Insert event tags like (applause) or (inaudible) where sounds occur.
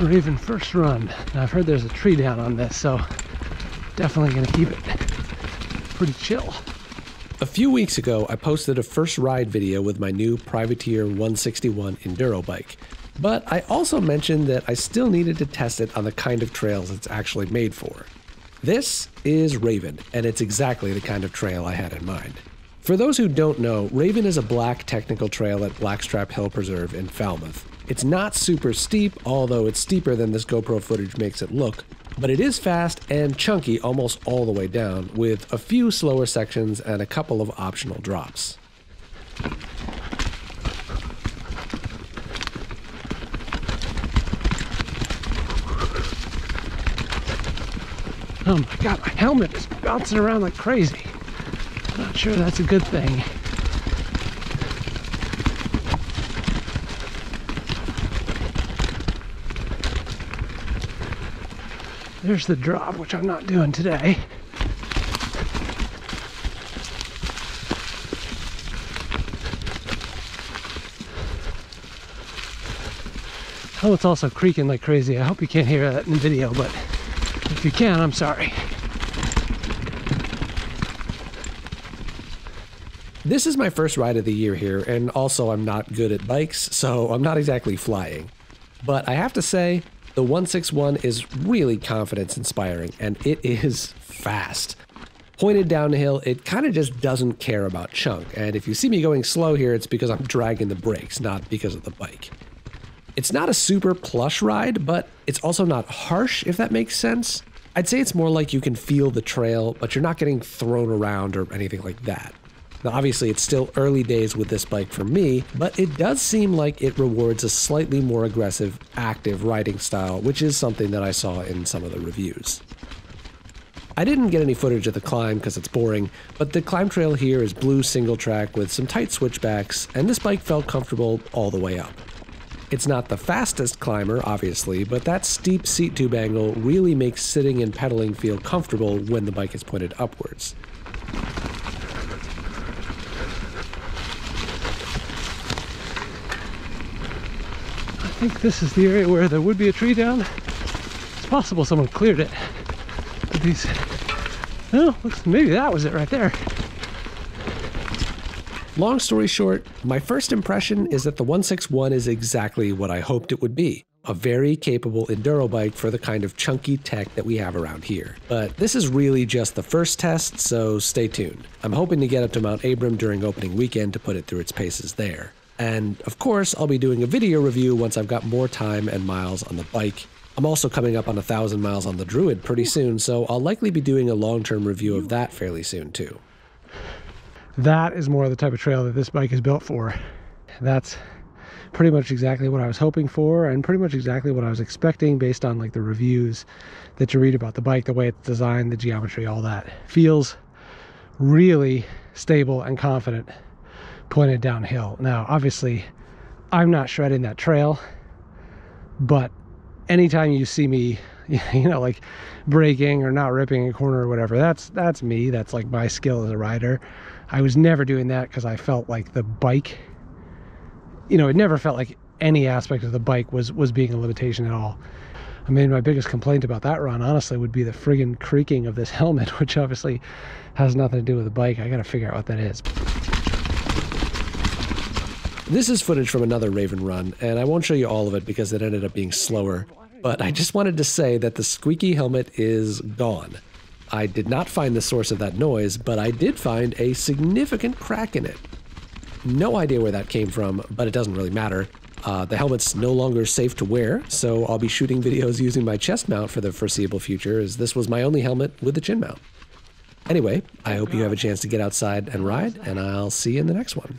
Raven first run. Now I've heard there's a tree down on this, so definitely gonna keep it pretty chill. A few weeks ago, I posted a first ride video with my new Privateer 161 Enduro bike. But I also mentioned that I still needed to test it on the kind of trails it's actually made for. This is Raven, and it's exactly the kind of trail I had in mind. For those who don't know, Raven is a black technical trail at Blackstrap Hill Preserve in Falmouth. It's not super steep, although it's steeper than this GoPro footage makes it look, but it is fast and chunky almost all the way down, with a few slower sections and a couple of optional drops. Oh my god, my helmet is bouncing around like crazy. I'm Not sure that's a good thing. There's the drop, which I'm not doing today. Oh, it's also creaking like crazy. I hope you can't hear that in the video, but if you can, I'm sorry. This is my first ride of the year here, and also I'm not good at bikes, so I'm not exactly flying. But I have to say, the 161 is really confidence inspiring, and it is fast. Pointed downhill, it kind of just doesn't care about chunk, and if you see me going slow here, it's because I'm dragging the brakes, not because of the bike. It's not a super plush ride, but it's also not harsh, if that makes sense. I'd say it's more like you can feel the trail, but you're not getting thrown around or anything like that. Now, obviously, it's still early days with this bike for me, but it does seem like it rewards a slightly more aggressive, active riding style, which is something that I saw in some of the reviews. I didn't get any footage of the climb because it's boring, but the climb trail here is blue single track with some tight switchbacks, and this bike felt comfortable all the way up. It's not the fastest climber, obviously, but that steep seat tube angle really makes sitting and pedaling feel comfortable when the bike is pointed upwards. Think this is the area where there would be a tree down. It's possible someone cleared it. But these, looks, maybe that was it right there. Long story short, my first impression is that the 161 is exactly what I hoped it would be. A very capable enduro bike for the kind of chunky tech that we have around here. But this is really just the first test, so stay tuned. I'm hoping to get up to Mount Abram during opening weekend to put it through its paces there. And of course, I'll be doing a video review once I've got more time and miles on the bike. I'm also coming up on a thousand miles on the Druid pretty soon, so I'll likely be doing a long term review of that fairly soon too. That is more the type of trail that this bike is built for. That's pretty much exactly what I was hoping for and pretty much exactly what I was expecting based on like the reviews that you read about the bike, the way it's designed, the geometry, all that. Feels really stable and confident pointed downhill. Now, obviously, I'm not shredding that trail, but anytime you see me, (laughs) you know, like braking or not ripping a corner or whatever, that's that's me. That's like my skill as a rider. I was never doing that because I felt like the bike, you know, it never felt like any aspect of the bike was was being a limitation at all. I mean, my biggest complaint about that run, honestly, would be the friggin' creaking of this (laughs) helmet, which obviously has nothing to do with the bike. I gotta figure out what that is. This is footage from another Raven run, and I won't show you all of it because it ended up being slower, but I just wanted to say that the squeaky helmet is gone. I did not find the source of that noise, but I did find a significant crack in it. No idea where that came from, but it doesn't really matter. Uh, the helmet's no longer safe to wear, so I'll be shooting (laughs) videos using my chest mount for the foreseeable future, as this was my only helmet with the chin mount. Anyway, I hope you have a chance to get outside and ride, and I'll see you in the next one.